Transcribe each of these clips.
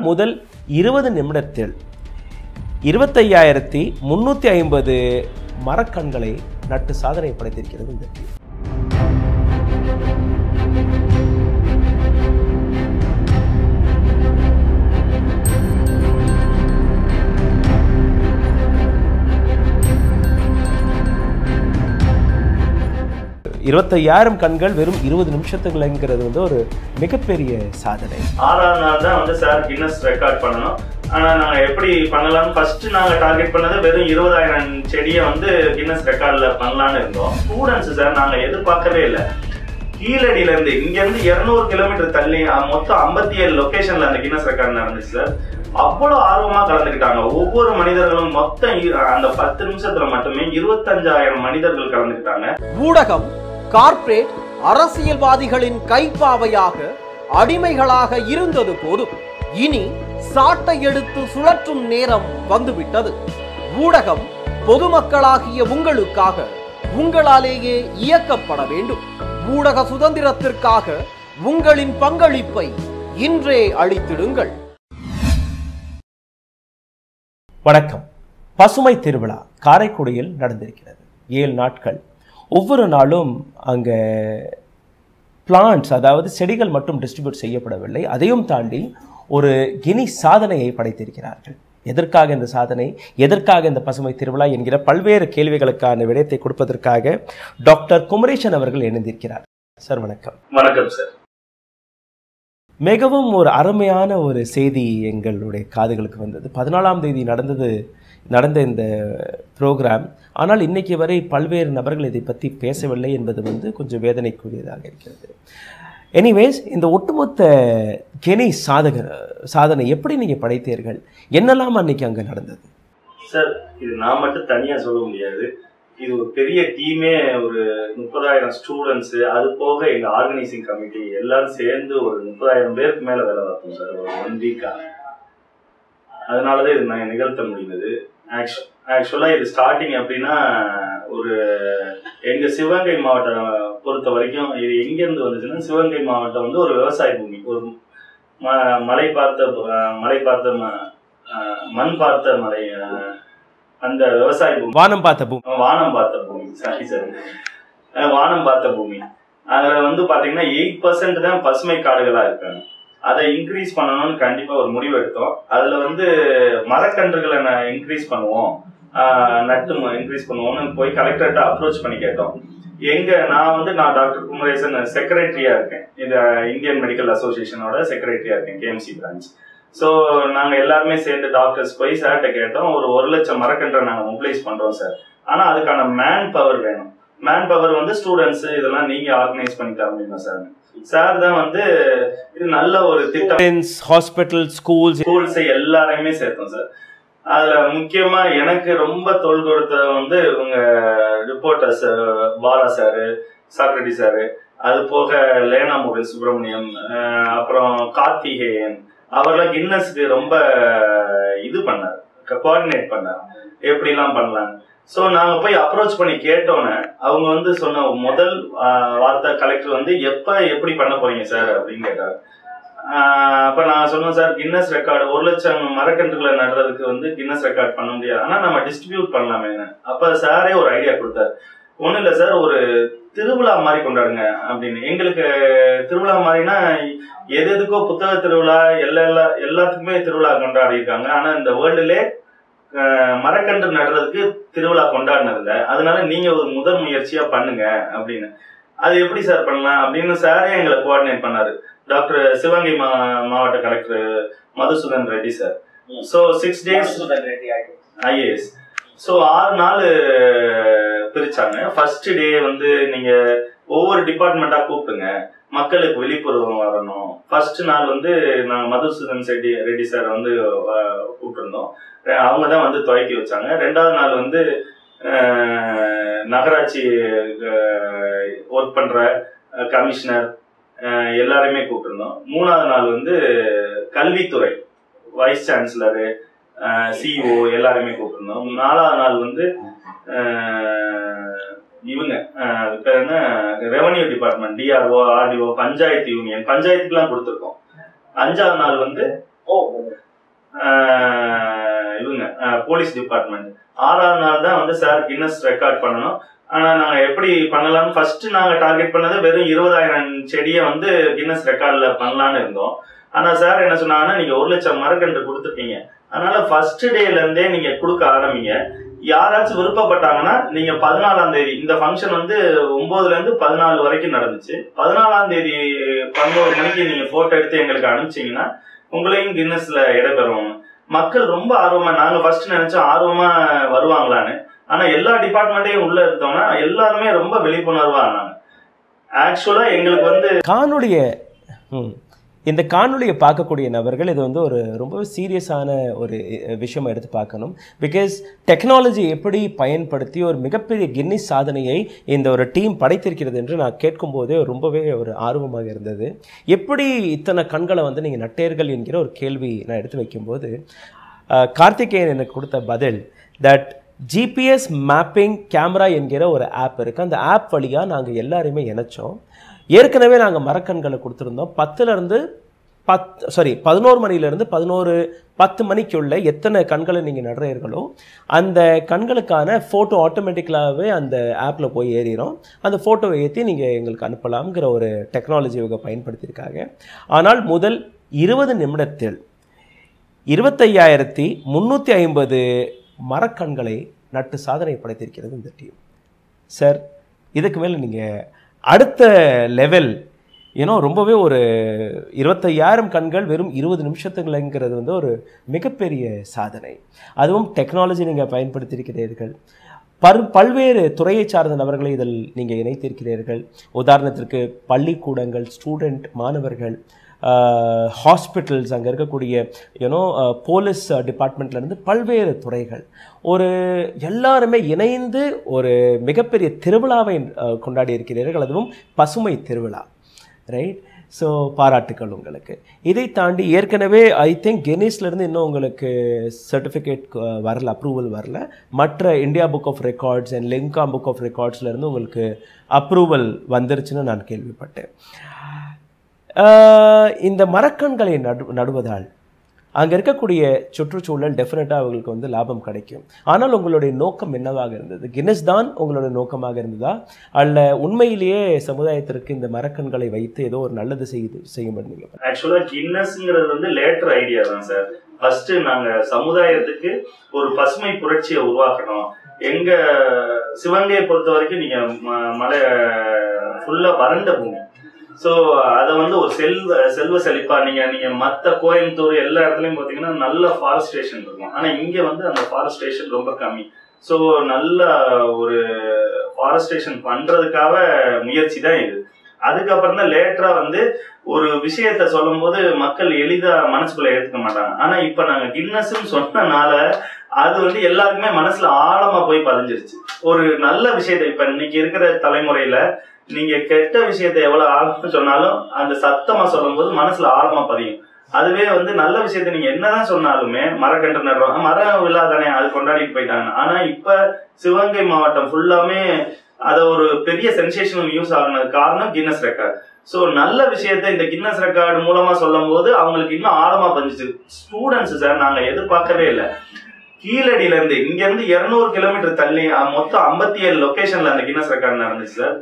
முதல் இருபது நிமிடத்தில் இருபத்தையாயிரத்தி முன்னூற்றி ஐம்பது மரக்கண்களை நட்டு சாதனை படைத்திருக்கிறது இந்த இருபத்தையாயிரம் கண்கள் வெறும் இருபது நிமிஷத்துக்குள்ளங்கிறது வந்து ஒரு மிகப்பெரிய சாதனை. ஆறாவது நாள் தான் வந்து சார் கின்னஸ் ரெக்கார்ட் பண்ணணும். ஆனா நாங்க எப்படி பண்ணலாம்னு ஃபர்ஸ்ட் நாங்க டார்கெட் பண்ணது வெறும் இருபதாயிரம் செடியை வந்து கின்னஸ் ரெக்கார்ட்ல பண்ணலாம்னு இருந்தோம். ஸ்டூடெண்ட்ஸ் சார் நாங்க எதிர்பார்க்கவே இல்லை. கீழடியில இருந்து இங்க இருந்து இருநூறு கிலோமீட்டர் தள்ளி மொத்தம் ஐம்பத்தி ஏழு லொகேஷன்ல அந்த கின்னஸ் ரெக்கார்ட் நடந்துச்சு சார் அவ்வளவு ஆர்வமா கலந்துக்கிட்டாங்க. ஒவ்வொரு மனிதர்களும் மொத்தம் அந்த பத்து நிமிஷத்துல மட்டுமே இருபத்தஞ்சாயிரம் மனிதர்கள் கலந்துக்கிட்டாங்க. ஊடகம் கார்ப்பரேட் அரசியல்வாதிகளின் கைப்பாவையாக அடிமைகளாக இருந்தது போதும். இனி சாட்டை எடுத்து சுழற்றும் நேரம் வந்துவிட்டது. ஊடகம் பொதுமக்களாகிய உங்களுக்காக உங்களாலேயே இயக்கப்பட வேண்டும். ஊடக சுதந்திரத்திற்காக உங்களின் பங்களிப்பை இன்றே அளித்திடுங்கள். வணக்கம். பசுமை திருவிழா காரைக்குடியில் நடந்திருக்கிறது. ஏழு நாட்கள் ஒவ்வொரு நாளும் அங்கே பிளான்ட்ஸ் அதாவது செடிகள் மட்டும் டிஸ்ட்ரிபியூட் செய்யப்படவில்லை. அதையும் தாண்டி ஒரு கினி சாதனையை படைத்திருக்கிறார்கள். எதற்காக இந்த சாதனை? எதற்காக இந்த பசுமை திருவிழா என்கிற பல்வேறு கேள்விகளுக்கான விடயத்தை கொடுப்பதற்காக டாக்டர் குமரேசன் அவர்கள் இணைந்திருக்கிறார். சார் வணக்கம். வணக்கம் சார். மிகவும் ஒரு அருமையான ஒரு செய்தி எங்களுடைய காதுகளுக்கு வந்தது. பதினாலாம் தேதி நடந்தது நடந்த இந்த ப்ரோக்ராம் ஆனால் இன்றைக்கு வரை பல்வேறு நபர்கள் இதை பற்றி பேசவில்லை என்பது வந்து கொஞ்சம் வேதனைக்குரியதாக இருக்கிறது. எனிவேஸ் இந்த ஒட்டுமொத்த கெனி சாதக சாதனை எப்படி நீங்கள் படைத்தீர்கள்? என்னெல்லாம் அன்னைக்கு அங்கே நடந்தது? சார் இது நான் மட்டும் தனியாக சொல்ல முடியாது. இது ஒரு பெரிய டீமே ஒரு முப்பதாயிரம் ஸ்டூடெண்ட்ஸு அது போக எங்கள் ஆர்கனைசிங் கமிட்டி எல்லாரும் சேர்ந்து ஒரு முப்பதாயிரம் பேருக்கு மேலே வேலை பார்த்தோம் சார் ஒரு ஒன் வீக்காக அதனால தான் இது நான் நிகழ்த்த முடிந்தது. ஆக்சுவலா இது ஸ்டார்டிங் அப்படின்னா ஒரு எங்க சிவகங்கை மாவட்டம் பொறுத்த வரைக்கும் இது எங்க இருந்து வந்துச்சுன்னா சிவகங்கை மாவட்டம் வந்து ஒரு விவசாய பூமி ஒரு ம- மலை பார்த்த மலை பார்த்த மண் பார்த்த மலை அந்த விவசாய பூமி. வானம் பார்த்த பூமி. வானம் பார்த்த பூமி. சாரி சார் வானம் பார்த்த பூமி. அதுல வந்து பாத்தீங்கன்னா எயிட் பர்சன்ட் தான் பசுமை காடுகளா இருக்காங்க. அதை இன்க்ரீஸ் பண்ணணும்னு கண்டிப்பா ஒரு முடிவு எடுத்தோம். அதுல வந்து மரக்கன்றுகளை இன்க்ரீஸ் பண்ணுவோம். நட்டு இன்க்ரீஸ் பண்ணுவோம்னு போய் கலெக்டர்கிட்ட அப்ரோச் பண்ணி கேட்டோம். எங்க நான் வந்து நான் டாக்டர் குமரேசன் செக்ரட்டரியா இருக்கேன். இந்த இந்தியன் மெடிக்கல் அசோசியேஷனோட செக்ரட்டரியா இருக்கேன் கேஎம்சி பிரான்ச் ஸோ நாங்க எல்லாருமே சேர்ந்து டாக்டர்ஸ் போய் சார்கிட்ட கேட்டோம். ஒரு ஒரு லட்சம் மரக்கன்றை நாங்க மொபிலைஸ் பண்றோம் சார் ஆனா அதுக்கான மேன் பவர் வேணும். மேன் பவர் வந்து ஸ்டூடெண்ட்ஸ் இதெல்லாம் நீங்க ஆர்கனைஸ் பண்ணி தர முடியுமா சார் சார் தான் வந்து இது நல்ல ஒரு திட்டம். ஹாஸ்பிட்டல் ஸ்கூல்ஸ் ஸ்கூல்ஸ் எல்லாரையுமே சேர்த்தோம் சார் அதுல முக்கியமா எனக்கு ரொம்ப தோல் கொடுத்த வந்து உங்க ரிப்போர்ட்டர்ஸ் பாலா சாரு சாக்ரட்டி சாரு அது போக லேனா மோகன் சுப்பிரமணியம் அப்புறம் கார்த்திகேயன். அவர்லாம் கின்னஸ்க்கு ரொம்ப இது பண்ணார் கோஆர்டினேட் பண்ணார். எப்படிலாம் பண்ணலாம் ஸோ நாங்கள் போய் அப்ரோச் பண்ணி கேட்டோன்னே அவங்க வந்து சொன்ன முதல் வார்த்தை கலெக்டர் வந்து எப்போ எப்படி பண்ண போறீங்க சார் அப்படின்னு கேட்டாங்க அப்போ நான் சொன்னோம் சார் கின்னஸ் ரெக்கார்டு ஒரு லட்சம் மரக்கன்றுகளை நடுறதுக்கு வந்து கின்னஸ் ரெக்கார்ட் பண்ண முடியாது. ஆனால் நம்ம டிஸ்ட்ரிபியூட் பண்ணலாமே. அப்போ சாரே ஒரு ஐடியா கொடுத்தாரு. ஒன்றும் இல்லை சார் ஒரு திருவிழா மாதிரி கொண்டாடுங்க அப்படின்னு. எங்களுக்கு திருவிழா மாதிரினா எது எதுக்கோ புத்தக திருவிழா எல்லா எல்லா எல்லாத்துக்குமே திருவிழா கொண்டாடி இருக்காங்க ஆனால் இந்த வேர்ல்டுலே மரக்கன்று நடுறதுக்கு திருவிழா கொண்டாடினதில்ல அதனால நீங்க ஒரு முதல் முயற்சியா பண்ணுங்க அப்படின்னு. அது எப்படி சார் பண்ணலாம் அப்படின்னு சாரே எங்களை கோஆர்டினேட் பண்ணாரு. டாக்டர் சிவகங்கை மா மாவட்ட collector Madhusudan Reddy sir. So six days IAS so ஆறு நாள் பிரிச்சாங்க. ஃபர்ஸ்ட் டே வந்து நீங்க ஒவ்வொரு டிபார்ட்மெண்ட்டா கூப்பிடுங்க. மக்களுக்கு விழிப்புணர்வு வரணும். ஃபர்ஸ்ட் நாள் வந்து நான் மதுசூதன் செட்டி ரெட்டி சார் வந்து கூப்பிட்டுருந்தோம். அவங்க தான் வந்து துவக்கி வச்சாங்க. ரெண்டாவது நாள் வந்து நகராட்சி ஒர்க் பண்ற கமிஷனர் எல்லாரையுமே கூப்பிட்டுருந்தோம். மூணாவது நாள் வந்து கல்வித்துறை வைஸ் சான்சலரு சிஇஓ எல்லாருமே கூப்பிட்டுருந்தோம். நாலாவது நாள் வந்து revenue department DRO RDO panchayat union பஞ்சாயத்துக்குலாம் கொடுத்துருக்கோம். அஞ்சாவது நாள் வந்து ஓ இவங்க போலீஸ் டிபார்ட்மெண்ட் ஆறாவது நாள் தான் வந்து சார் கின்னஸ் ரெக்கார்ட் பண்ணணும். ஆனா நாங்கள் எப்படி பண்ணலாம்னு ஃபர்ஸ்ட் நாங்கள் டார்கெட் பண்ணது வெறும் இருபதாயிரம் செடியை வந்து கின்னஸ் ரெக்கார்டில் பண்ணலான்னு இருந்தோம். ஆனா சார் என்ன சொன்னாங்கன்னா நீங்கள் ஒரு லட்சம் மரக்கன்று கொடுத்துருக்கீங்க. அதனால ஃபர்ஸ்ட் டேல நீங்கள் கொடுக்க ஆரம்பிங்க. யாராச்சும் விருப்பப்பட்டாங்கன்னா நீங்க பதினாலாம் தேதி இந்த ஃபங்க்ஷன் வந்து ஒன்பதுல இருந்து பதினாலு வரைக்கும் நடந்துச்சு. பதினாலாம் தேதி பதினோரு மணிக்கு நீங்க போட்டோ எடுத்து எங்களுக்கு அனுப்பிச்சீங்கன்னா உங்களையும் கின்னஸ்ல இடம்பெறும். மக்கள் ரொம்ப ஆர்வமா நாங்க ஃபர்ஸ்ட் நினைச்சோம் ஆர்வமா வருவாங்களான்னு. ஆனா எல்லா டிபார்ட்மெண்ட்டையும் உள்ள இருந்தோம்னா எல்லாருமே ரொம்ப விழிப்புணர்வா ஆனாங்க ஆக்சுவலா எங்களுக்கு வந்து காணொளிய ம். இந்த காணொலியை பார்க்கக்கூடிய நபர்கள் இது வந்து ஒரு ரொம்ப சீரியஸான ஒரு விஷயம் எடுத்து பார்க்கணும். பிகாஸ் டெக்னாலஜி எப்படி பயன்படுத்தி ஒரு மிகப்பெரிய கின்னிஸ் சாதனையை இந்த ஒரு டீம் படைத்திருக்கிறது என்று நான் கேட்கும்போதே ரொம்பவே ஒரு ஆர்வமாக இருந்தது. எப்படி இத்தனை கண்களை வந்து நீங்கள் நட்டேர்கள் என்கிற ஒரு கேள்வி நான் எடுத்து வைக்கும்போது கார்த்திகேயன் எனக்கு கொடுத்த பதில் தட் ஜிபிஎஸ் மேப்பிங் கேமரா என்கிற ஒரு ஆப் இருக்குது அந்த ஆப் வழியாக நாங்கள் எல்லாருமே இணைச்சோம். ஏற்கனவே நாங்கள் மரக்கண்களை கொடுத்துருந்தோம். பத்துலேருந்து பத் சாரி பதினோரு மணிலேருந்து பதினோரு பத்து மணிக்குள்ள எத்தனை கண்களை நீங்கள் நடுறீர்களோ அந்த கண்களுக்கான ஃபோட்டோ ஆட்டோமேட்டிக்கலாகவே அந்த ஆப்பில் போய் ஏறிடும் அந்த ஃபோட்டோவை ஏற்றி நீங்கள் எங்களுக்கு அனுப்பலாம்ங்கிற ஒரு டெக்னாலஜி இவங்க பயன்படுத்தியிருக்காங்க. ஆனால் முதல் இருபது நிமிடத்தில் இருபத்தையாயிரத்தி முந்நூற்றி ஐம்பது மரக்கண்களை நட்டு சாதனை படைத்திருக்கிறது இந்த டீம் சார் இதுக்கு மேலே நீங்கள் அடுத்த லெவல் ஏன்னா ரொம்பவே ஒரு இருபத்தையாயிரம் கண்கள் வெறும் இருபது நிமிஷத்துலங்கிறது வந்து ஒரு மிகப்பெரிய சாதனை. அதுவும் டெக்னாலஜி நீங்கள் பயன்படுத்தியிருக்கிறீர்கள். பர் பல்வேறு துறையை சார்ந்த நபர்களை இதில் நீங்கள் இணைத்திருக்கிறீர்கள். உதாரணத்திற்கு பள்ளிக்கூடங்கள் ஸ்டூடெண்ட் மாணவர்கள் ஹாஸ்பிட்டல்ஸ் அங்கே இருக்கக்கூடிய யூனோ போலீஸ் டிபார்ட்மெண்ட்லேருந்து பல்வேறு துறைகள். ஒரு எல்லாருமே இணைந்து ஒரு மிகப்பெரிய திருவிழாவை கொண்டாடி இருக்கிறீர்கள் அதுவும் பசுமை திருவிழா. ரைட் ஸோ பாராட்டுக்கள் உங்களுக்கு. இதை தாண்டி ஏற்கனவே ஐ திங்க் கெனிஸ்லேருந்து இன்னும் உங்களுக்கு சர்டிஃபிகேட் வரல அப்ரூவல் வரல. மற்ற India book of records and Limca book of ரெக்கார்ட்ஸ்லேருந்து உங்களுக்கு அப்ரூவல் வந்துருச்சுன்னு நான் கேள்விப்பட்டேன். இந்த மரக்கண்களை நடு நடுவதால் அங்கே இருக்கக்கூடிய சுற்றுச்சூழல் டெஃபினட்டாக அவங்களுக்கு வந்து லாபம் கிடைக்கும். ஆனால் உங்களுடைய நோக்கம் என்னவாக இருந்தது? கின்னஸ் தான் உங்களுடைய நோக்கமாக இருந்ததா? அல்ல உண்மையிலேயே சமுதாயத்திற்கு இந்த மரக்கண்களை வைத்து ஏதோ ஒரு நல்லது செய்து செய்ய முடியுங்க ஆக்சுவலாக கின்னஸ்ங்கிறது வந்து லேட்டர் ஐடியா தான் சார் ஃபர்ஸ்ட் நாங்க சமுதாயத்துக்கு ஒரு பசுமை புரட்சியை உருவாக்கணும். எங்க சிவகங்கையை பொறுத்த வரைக்கும் நீங்க மலை ஃபுல்லா வறண்ட பூமி. ஸோ அதை வந்து ஒரு செல்வ செல்வ செழிப்பா நீங்க நீங்க மத்த கோயம்புத்தூர் எல்லா இடத்துலயும் பாத்தீங்கன்னா நல்ல ஃபாரஸ்டேஷன் இருக்கும். ஆனா இங்க வந்து அந்த ஃபாரஸ்டேஷன் ரொம்ப கம்மி. ஸோ நல்ல ஒரு ஃபாரஸ்டேஷன் பண்றதுக்காக முயற்சி தான் இது. அதுக்கப்புறம் தான் லேட்டரா வந்து ஒரு விஷயத்த சொல்லும் போது மக்கள் எளிதா மனசுக்குள்ள எடுத்துக்க மாட்டாங்க. ஆனா இப்ப நாங்க கின்னஸ்ன்னு சொன்னனால அது வந்து எல்லாருக்குமே மனசுல ஆழமா போய் பதிஞ்சிருச்சு. ஒரு நல்ல விஷயத்த இப்ப இன்னைக்கு இருக்கிற தலைமுறையில நீங்க கெட்ட விஷயத்தை எவ்வளவு ஆழமா சொன்னாலும் அந்த சத்தமா சொல்லும்போது மனசுல ஆழமா பதியும். அதுவே வந்து நல்ல விஷயத்த நீங்க என்னதான் சொன்னாலுமே மரக்கன்று நடுவாங்க மரம் இல்லாதானே அது கொண்டாடிட்டு போயிட்டாங்க. ஆனா இப்ப சிவகங்கை மாவட்டம் ஃபுல்லாமே அத ஒரு பெரிய சென்சேஷனல் நியூஸ் ஆகுனது காரணம் கின்னஸ் ரெக்கார்ட் ஸோ நல்ல விஷயத்த இந்த கின்னஸ் ரெக்கார்டு மூலமா சொல்லும் போது அவங்களுக்கு இன்னும் ஆழமா பதிஞ்சிச்சு ஸ்டூடெண்ட்ஸ் சார் நாங்க எதிர்பார்க்கவே இல்லை. கீழடியில இருந்து இங்க இருந்து இருநூறு கிலோமீட்டர் தள்ளி மொத்தம் ஐம்பத்தி ஏழு லொகேஷன்ல அந்த கின்னஸ் ரெக்கார்ட் நடந்துச்சு சார்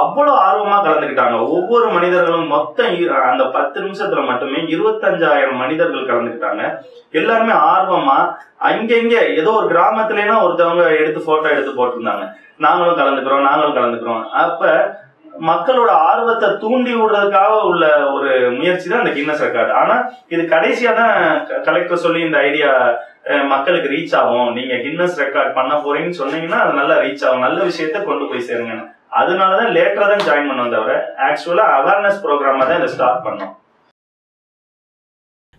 அவ்வளவு ஆர்வமா கலந்துக்கிட்டாங்க. ஒவ்வொரு மனிதர்களும் மொத்தம் அந்த பத்து நிமிஷத்துல மட்டுமே இருபத்தஞ்சாயிரம் மனிதர்கள் கலந்துக்கிட்டாங்க. எல்லாருமே ஆர்வமா அங்கங்க ஏதோ ஒரு கிராமத்துலனா ஒருத்தவங்க எடுத்து போட்டோ எடுத்து போட்டிருந்தாங்க. நாங்களும் கலந்துக்கிறோம் நாங்களும் கலந்துக்கிறோம். அப்ப மக்களோட ஆர்வத்தை தூண்டி விடுறதுக்காக உள்ள ஒரு முயற்சி தான் இந்த கின்னஸ் ரெக்கார்டு ஆனா இது கடைசியா தான் கலெக்டர் சொல்லி இந்த ஐடியா மக்களுக்கு ரீச் ஆகும். நீங்க கின்னஸ் ரெக்கார்ட் பண்ண போறீங்கன்னு சொன்னீங்கன்னா அது நல்லா ரீச் ஆகும். நல்ல விஷயத்த கொண்டு போய் சேருங்க அதனாலதான் லேட்டரா தான் ஜாயின் பண்ணோம் தவிர ஆக்சுவலா அவேர்னஸ் ப்ரோக்ராமா தான் இதை ஸ்டார்ட் பண்ணோம்.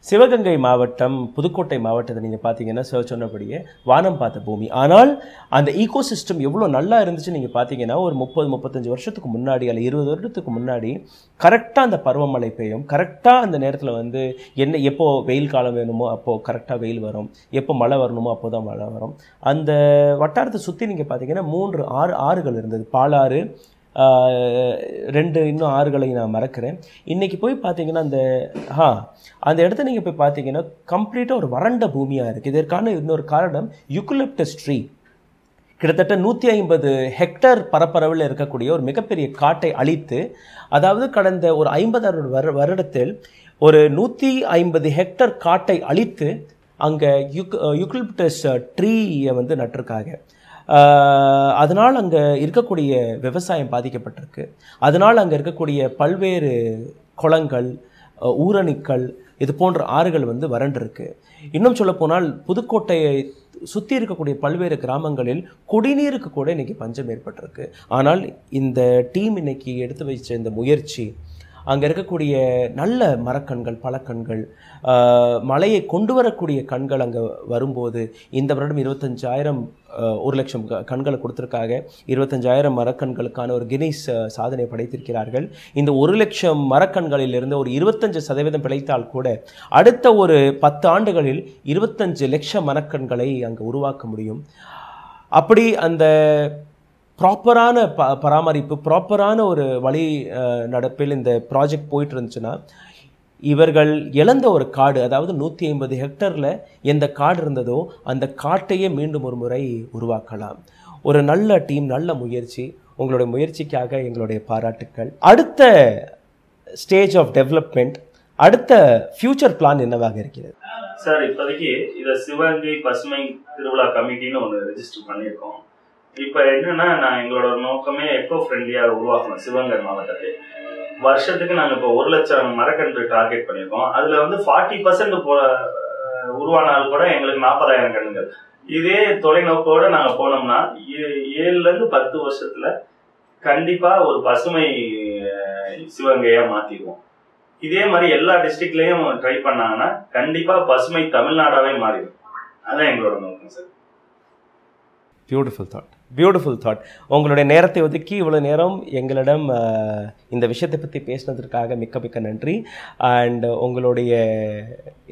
சிவகங்கை மாவட்டம் புதுக்கோட்டை மாவட்டத்தை நீங்கள் பார்த்தீங்கன்னா சொன்னபடியே வானம் பார்த்த பூமி. ஆனால் அந்த ஈகோ சிஸ்டம் எவ்வளோ நல்லா இருந்துச்சு நீங்கள் பார்த்தீங்கன்னா ஒரு முப்பது முப்பத்தஞ்சு வருஷத்துக்கு முன்னாடி அல்ல இருபது வருடத்துக்கு முன்னாடி கரெக்டாக அந்த பருவமழை பெய்யும். கரெக்டாக அந்த நேரத்தில் வந்து என்ன எப்போ வெயில் காலம் வேணுமோ அப்போது கரெக்டாக வெயில் வரும். எப்போ மழை வரணுமோ அப்போ தான் மழை வரும். அந்த வட்டாரத்தை சுற்றி நீங்கள் பார்த்தீங்கன்னா மூன்று ஆறு ஆறுகள் இருந்தது. பாலாறு ரெண்டு இன்னும் ஆறுகளை நான் மறக்கிறேன். இன்றைக்கி போய் பார்த்தீங்கன்னா அந்த ஆ அந்த இடத்த நீங்கள் போய் பார்த்தீங்கன்னா கம்ப்ளீட்டாக ஒரு வறண்ட பூமியாக இருக்குது இதற்கான இன்னொரு காரணம் யுக்குலிப்டஸ் ட்ரீ. கிட்டத்தட்ட நூற்றி ஐம்பது ஹெக்டர் பரப்பளவில் இருக்கக்கூடிய ஒரு மிகப்பெரிய காட்டை அழித்து அதாவது கடந்த ஒரு ஐம்பது வரு வருடத்தில் ஒரு நூற்றி ஐம்பது ஹெக்டர் காட்டை அழித்து அங்கே யுக் யுக்லிப்டஸ் ட்ரீயை வந்து நட்டிருக்காங்க. அதனால் அங்கே இருக்கக்கூடிய விவசாயம் பாதிக்கப்பட்டிருக்கு. அதனால் அங்கே இருக்கக்கூடிய பல்வேறு குளங்கள் ஊரணிக்கள் இது போன்ற ஆறுகள் வந்து வறண்டிருக்கு. இன்னும் சொல்லப்போனால் புதுக்கோட்டையை சுற்றி இருக்கக்கூடிய பல்வேறு கிராமங்களில் குடிநீருக்கு கூட இன்றைக்கி பஞ்சம் ஏற்பட்டிருக்கு. ஆனால் இந்த டீம் இன்னைக்கு எடுத்து வச்ச இந்த முயற்சி அங்கே இருக்கக்கூடிய நல்ல மரக்கண்கள் பழக்கண்கள் மலையை கொண்டு வரக்கூடிய கண்கள் அங்கே வரும்போது இந்த வருடம் இருபத்தஞ்சாயிரம் ஒரு லட்சம் க- கண்களை கொடுத்துருக்காங்க. இருபத்தஞ்சாயிரம் மரக்கண்களுக்கான ஒரு கினீஸ் சாதனை படைத்திருக்கிறார்கள். இந்த ஒரு லட்சம் மரக்கண்களிலிருந்து ஒரு இருபத்தஞ்சு சதவீதம் பிழைத்தால் கூட அடுத்த ஒரு பத்து ஆண்டுகளில் இருபத்தஞ்சு லட்சம் மரக்கண்களை அங்கே உருவாக்க முடியும். அப்படி அந்த ப்ராப்பரான ப பராமரிப்பு ப்ராப்பரான ஒரு வழி நடப்பில் இந்த ப்ராஜெக்ட் போயிட்டு இருந்துச்சுன்னா இவர்கள் இழந்த ஒரு காடு அதாவது நூற்றி ஐம்பது ஹெக்டரில் எந்த காடு இருந்ததோ அந்த காட்டையே மீண்டும் ஒரு முறை உருவாக்கலாம். ஒரு நல்ல டீம் நல்ல முயற்சி. உங்களுடைய முயற்சிக்காக எங்களுடைய பாராட்டுக்கள். அடுத்த ஸ்டேஜ் ஆஃப் டெவலப்மெண்ட் அடுத்த ஃபியூச்சர் பிளான் என்னவாக இருக்கிறது? சார் இப்போதைக்கு இதை சிவகங்கை பசுமை திருவிழா கமிட்டின்னு ஒன்று ரெஜிஸ்டர் பண்ணியிருக்கோம். இப்போ என்னன்னா நான் எங்களோட நோக்கமே எக்கோ ஃப்ரெண்ட்லியாக உருவாக்கணும் சிவகங்கை மாவட்டத்தை. வருஷத்துக்கு நாங்கள் இப்போ ஒரு லட்சம் மரக்கன்று டார்கெட் பண்ணியிருக்கோம் அதில் வந்து ஃபார்ட்டி பர்சன்ட் போ உருவானாலும் உருவானால் கூட எங்களுக்கு நாற்பதாயிரம் கன்றுகள். இதே தொலைநோக்கோட நாங்கள் போனோம்னா ஏ- ஏழுலேருந்து பத்து வருஷத்துல கண்டிப்பாக ஒரு பசுமை சிவகங்கையா சிவகங்கையாக மாற்றிடுவோம் இதே மாதிரி எல்லா டிஸ்ட்ரிக்ட்லயும் ட்ரை பண்ணாங்கன்னா கண்டிப்பா பசுமை தமிழ்நாடாவே மாறிடும். அதான் எங்களோட நோக்கம் sir beautiful thought beautiful thought உங்களுடைய நேரத்தை ஒதுக்கி இவ்வளோ நேரம் எங்களிடம் இந்த விஷயத்தை பற்றி பேசினதற்காக மிக்க மிக்க நன்றி. அண்ட் உங்களுடைய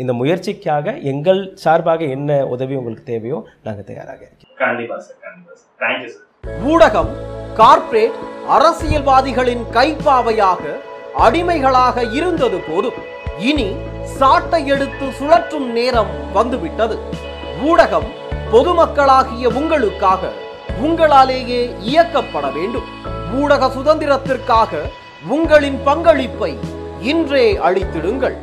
இந்த முயற்சிக்காக எங்கள் சார்பாக என்ன உதவி உங்களுக்கு தேவையோ நாங்கள் தயாராக இருக்கிறோம் ஊடகம் கார்ப்பரேட் அரசியல்வாதிகளின் கைப்பாவையாக அடிமைகளாக இருந்தது போதும். இனி சாட்டை எடுத்து சுழற்றும் நேரம் வந்துவிட்டது. ஊடகம் பொதுமக்களாகிய உங்களுக்காக உங்களாலேயே இயக்கப்பட வேண்டும். ஊடக சுதந்திரத்திற்காக உங்களின் பங்களிப்பை இன்றே அளித்திடுங்கள்.